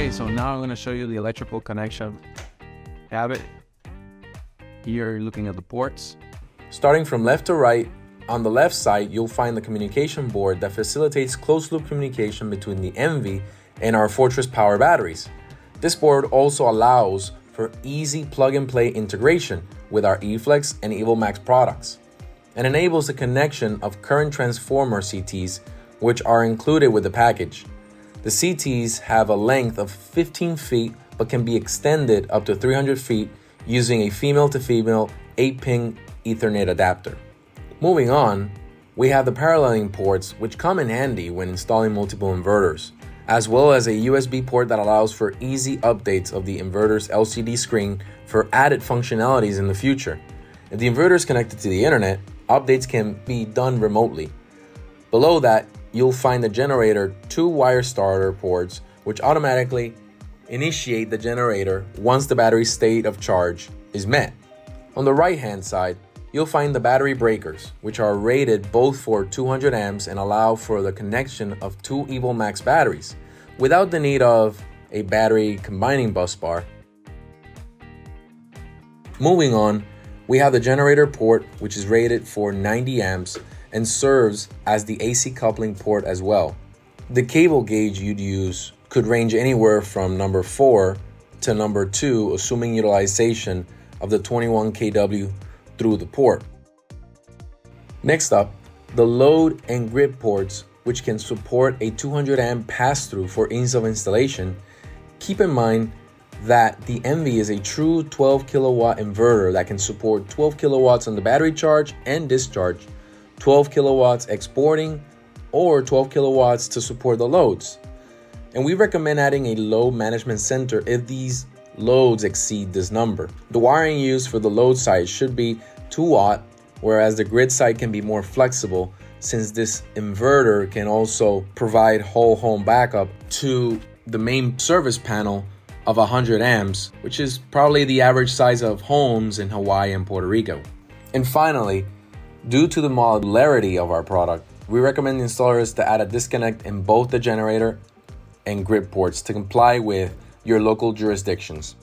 Okay, so now I'm going to show you the electrical connection. Have it. Here looking at the ports. Starting from left to right, on the left side, you'll find the communication board that facilitates closed loop communication between the Envy and our Fortress Power batteries. This board also allows for easy plug and play integration with our eFlex and EvoMax products and enables the connection of current transformer CTs, which are included with the package. The CTs have a length of 15 feet but can be extended up to 300 feet using a female to female 8 pin Ethernet adapter. Moving on, we have the paralleling ports which come in handy when installing multiple inverters, as well as a USB port that allows for easy updates of the inverter's LCD screen for added functionalities in the future. If the inverter is connected to the internet, updates can be done remotely. Below that, you'll find the generator two wire starter ports which automatically initiate the generator once the battery state of charge is met. On the right hand side, you'll find the battery breakers, which are rated both for 200 amps and allow for the connection of two EvoMax batteries without the need of a battery combining bus bar. Moving on, we have the generator port, which is rated for 90 amps and serves as the AC coupling port as well. The cable gauge you'd use could range anywhere from number 4 to number 2, assuming utilization of the 21 kW through the port. Next up, the load and grid ports, which can support a 200 amp pass-through for ease of installation. Keep in mind that the Envy is a true 12 kilowatt inverter that can support 12 kilowatts on the battery charge and discharge, 12 kilowatts exporting, or 12 kilowatts to support the loads. And we recommend adding a load management center if these loads exceed this number. The wiring used for the load side should be 2 aught, whereas the grid side can be more flexible since this inverter can also provide whole home backup to the main service panel of 100 amps, which is probably the average size of homes in Hawaii and Puerto Rico. And finally, due to the modularity of our product, we recommend installers to add a disconnect in both the generator and grid ports to comply with your local jurisdictions.